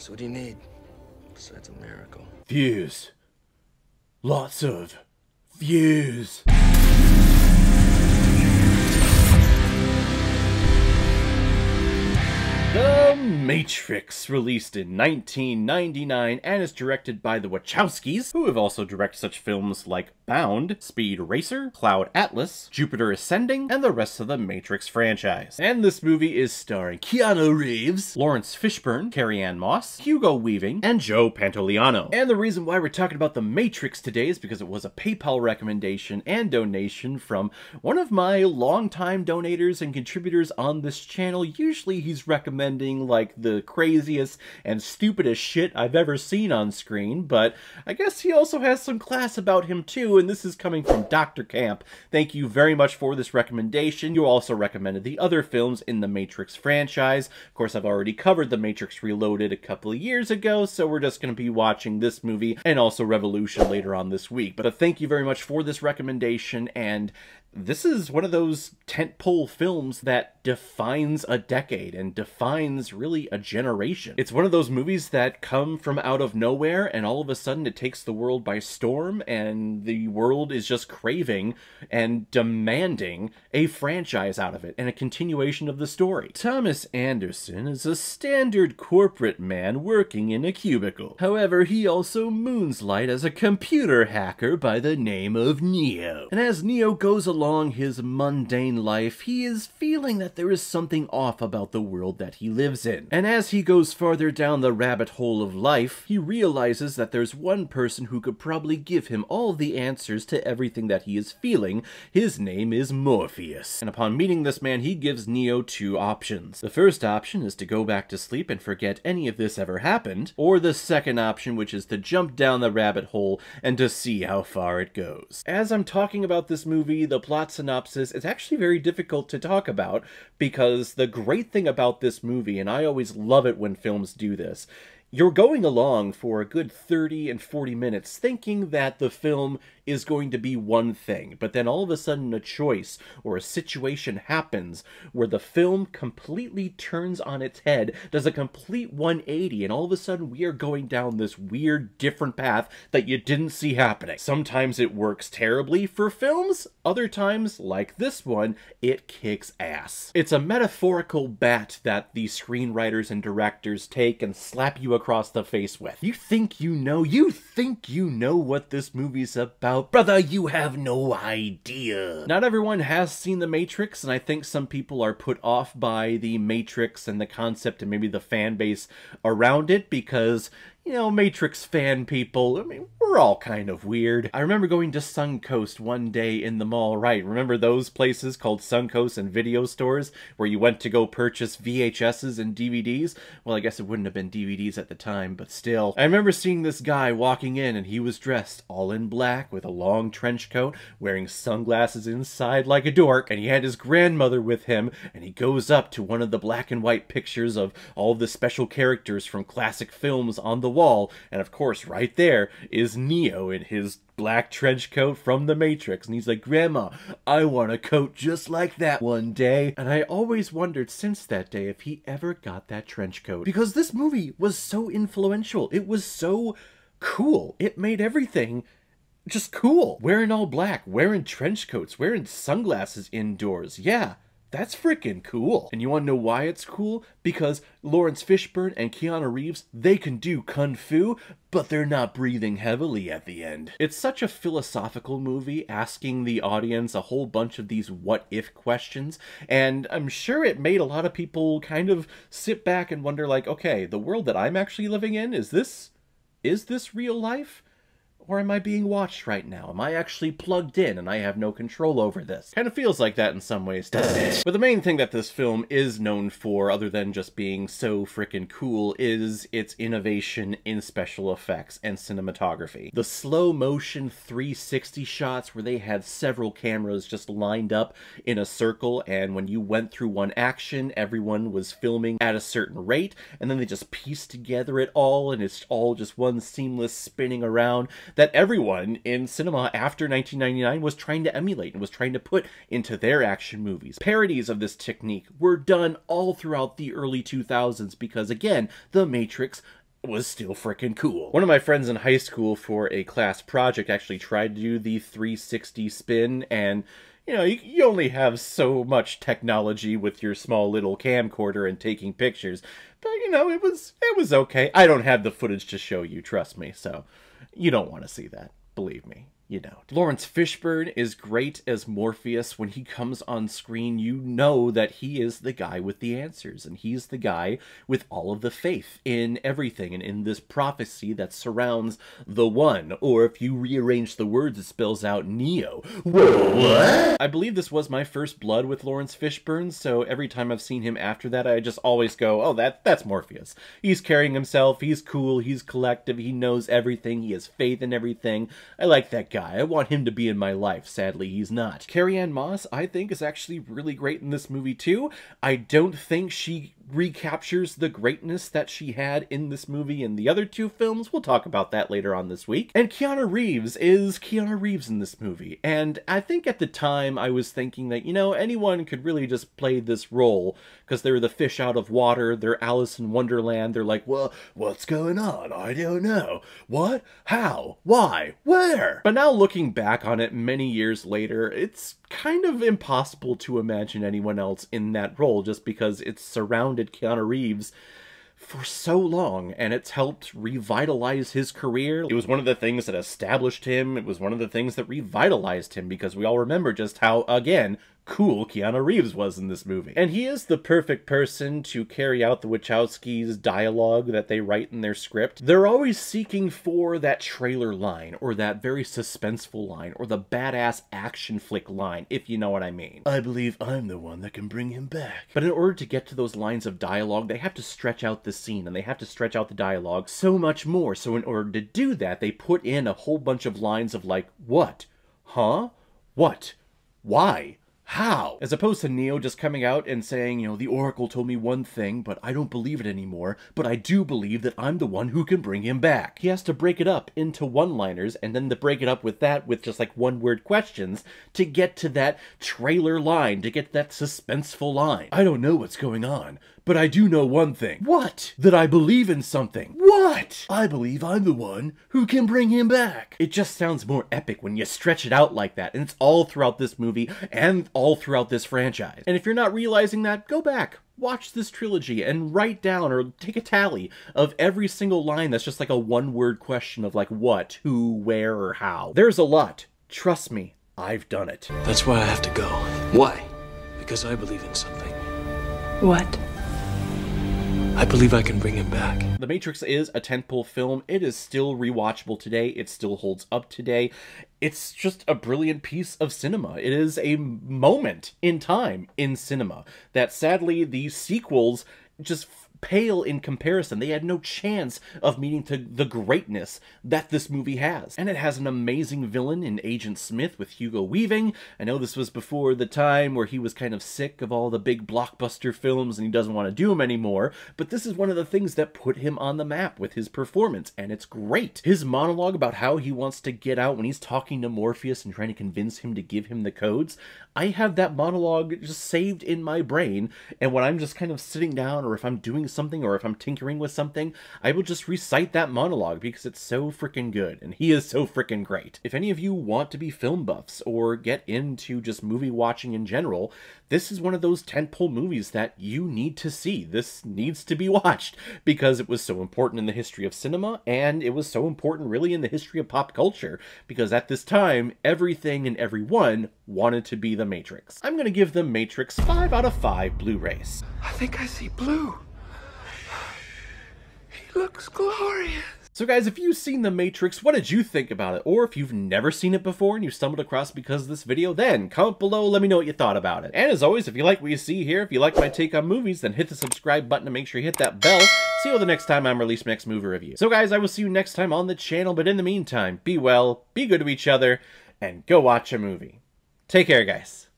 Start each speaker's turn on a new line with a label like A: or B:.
A: So what do you need? Besides a miracle.
B: Views. Lots of views. The Matrix, released in 1999 and is directed by the Wachowskis, who have also directed such films like Bound, Speed Racer, Cloud Atlas, Jupiter Ascending, and the rest of the Matrix franchise. And this movie is starring Keanu Reeves, Laurence Fishburne, Carrie-Anne Moss, Hugo Weaving, and Joe Pantoliano. And the reason why we're talking about The Matrix today is because it was a PayPal recommendation and donation from one of my longtime donators and contributors on this channel. Usually he's recommending recommending like the craziest and stupidest shit I've ever seen on screen, but I guess he also has some class about him too, and this is coming from Dr. Camp. Thank you very much for this recommendation. You also recommended the other films in the Matrix franchise. Of course, I've already covered The Matrix Reloaded a couple of years ago, so we're just going to be watching this movie and also Revolution later on this week. But thank you very much for this recommendation, and this is one of those tentpole films that defines a decade and defines really a generation. It's one of those movies that come from out of nowhere and all of a sudden it takes the world by storm and the world is just craving and demanding a franchise out of it and a continuation of the story. Thomas Anderson is a standard corporate man working in a cubicle. However, he also moonslight as a computer hacker by the name of Neo. And as Neo goes along along his mundane life, he is feeling that there is something off about the world that he lives in. And as he goes farther down the rabbit hole of life, he realizes that there's one person who could probably give him all the answers to everything that he is feeling. His name is Morpheus. And upon meeting this man, he gives Neo two options. The first option is to go back to sleep and forget any of this ever happened, or the second option, which is to jump down the rabbit hole and to see how far it goes. As I'm talking about this movie, the plot synopsis is actually very difficult to talk about because the great thing about this movie, and I always love it when films do this, you're going along for a good 30 and 40 minutes thinking that the film is going to be one thing, but then all of a sudden a choice or a situation happens where the film completely turns on its head, does a complete 180, and all of a sudden we are going down this weird, different path that you didn't see happening. Sometimes it works terribly for films, other times, like this one, it kicks ass. It's a metaphorical bat that the screenwriters and directors take and slap you across the face with. You think you know, you think you know what this movie's about. Brother, you have no idea. Not everyone has seen The Matrix, and I think some people are put off by The Matrix and the concept and maybe the fan base around it because you know, Matrix fan people, I mean, we're all kind of weird. I remember going to Suncoast one day in the mall, right? Remember those places called Suncoast and video stores where you went to go purchase VHSs and DVDs? Well, I guess it wouldn't have been DVDs at the time, but still. I remember seeing this guy walking in and he was dressed all in black with a long trench coat, wearing sunglasses inside like a dork, and he had his grandmother with him, and he goes up to one of the black and white pictures of all the special characters from classic films on the wall, and of course, right there is Neo in his black trench coat from the Matrix. And he's like, Grandma, I want a coat just like that one day. And I always wondered since that day if he ever got that trench coat. Because this movie was so influential. It was so cool. It made everything just cool. Wearing all black, wearing trench coats, wearing sunglasses indoors. Yeah, that's freaking cool. And you want to know why it's cool? Because Laurence Fishburne and Keanu Reeves, they can do kung fu, but they're not breathing heavily at the end. It's such a philosophical movie, asking the audience a whole bunch of these what if questions, and I'm sure it made a lot of people kind of sit back and wonder like, okay, the world that I'm actually living in, is this, is this real life? Or am I being watched right now? Am I actually plugged in and I have no control over this? Kind of feels like that in some ways, doesn't it? But the main thing that this film is known for, other than just being so freaking cool, is its innovation in special effects and cinematography. The slow motion 360 shots where they had several cameras just lined up in a circle and when you went through one action, everyone was filming at a certain rate and then they just pieced together it all and it's all just one seamless spinning around that everyone in cinema after 1999 was trying to emulate and was trying to put into their action movies. Parodies of this technique were done all throughout the early 2000s because, again, The Matrix was still freaking cool. One of my friends in high school for a class project actually tried to do the 360 spin and you know, you, you only have so much technology with your small little camcorder and taking pictures. But you know, it was it was okay. I don't have the footage to show you, trust me. So, you don't want to see that, believe me you don't. Laurence Fishburne is great as Morpheus. When he comes on screen, you know that he is the guy with the answers, and he's the guy with all of the faith in everything and in this prophecy that surrounds the One. Or if you rearrange the words, it spells out Neo. What? I believe this was my first blood with Laurence Fishburne, so every time I've seen him after that, I just always go, oh, that that's Morpheus. He's carrying himself, he's cool, he's collective, he knows everything, he has faith in everything. I like that guy guy. I want him to be in my life. Sadly, he's not. Carrie-Anne Moss, I think, is actually really great in this movie, too. I don't think she recaptures the greatness that she had in this movie and the other two films. We'll talk about that later on this week. And Keanu Reeves is Keanu Reeves in this movie. And I think at the time I was thinking that, you know, anyone could really just play this role because they're the fish out of water, they're Alice in Wonderland, they're like, well, what's going on? I don't know. What? How? Why? Where? But now looking back on it many years later, it's kind of impossible to imagine anyone else in that role just because it's surrounded Keanu Reeves for so long and it's helped revitalize his career. It was one of the things that established him. It was one of the things that revitalized him because we all remember just how, again, cool Keanu Reeves was in this movie. And he is the perfect person to carry out the Wachowskis' dialogue that they write in their script. They're always seeking for that trailer line, or that very suspenseful line, or the badass action flick line, if you know what I mean. I believe I'm the one that can bring him back. But in order to get to those lines of dialogue, they have to stretch out the scene, and they have to stretch out the dialogue so much more. So in order to do that, they put in a whole bunch of lines of like, what? Huh? What? Why? How? As opposed to Neo just coming out and saying, you know, the Oracle told me one thing, but I don't believe it anymore, but I do believe that I'm the one who can bring him back. He has to break it up into one-liners and then to break it up with that with just like one-word questions to get to that trailer line, to get that suspenseful line. I don't know what's going on, but I do know one thing. What? That I believe in something. What? I believe I'm the one who can bring him back. It just sounds more epic when you stretch it out like that, and it's all throughout this movie and all throughout this franchise. And if you're not realizing that, go back, watch this trilogy and write down or take a tally of every single line that's just like a one word question of like what, who, where, or how. There's a lot. Trust me, I've done it.
A: That's why I have to go.
C: Why?
A: Because I believe in something.
D: What?
A: I believe I can bring him back.
B: The Matrix is a tentpole film. It is still rewatchable today. It still holds up today. It's just a brilliant piece of cinema. It is a moment in time in cinema that sadly the sequels just pale in comparison. They had no chance of meeting to the greatness that this movie has. And it has an amazing villain in Agent Smith with Hugo Weaving. I know this was before the time where he was kind of sick of all the big blockbuster films and he doesn't want to do them anymore, but this is one of the things that put him on the map with his performance, and it's great. His monologue about how he wants to get out when he's talking to Morpheus and trying to convince him to give him the codes, I have that monologue just saved in my brain, and when I'm just kind of sitting down or if I'm doing something or if I'm tinkering with something, I will just recite that monologue because it's so freaking good and he is so freaking great. If any of you want to be film buffs or get into just movie watching in general, this is one of those tentpole movies that you need to see. This needs to be watched because it was so important in the history of cinema and it was so important really in the history of pop culture because at this time, everything and everyone wanted to be The Matrix. I'm going to give The Matrix 5 out of 5 Blu-rays.
C: I think I see blue. Looks glorious.
B: So guys, if you've seen The Matrix, what did you think about it? Or if you've never seen it before and you stumbled across because of this video, then comment below, let me know what you thought about it. And as always, if you like what you see here, if you like my take on movies, then hit the subscribe button and make sure you hit that bell. See you the next time I'm releasing next movie review. So guys, I will see you next time on the channel, but in the meantime, be well, be good to each other, and go watch a movie. Take care, guys.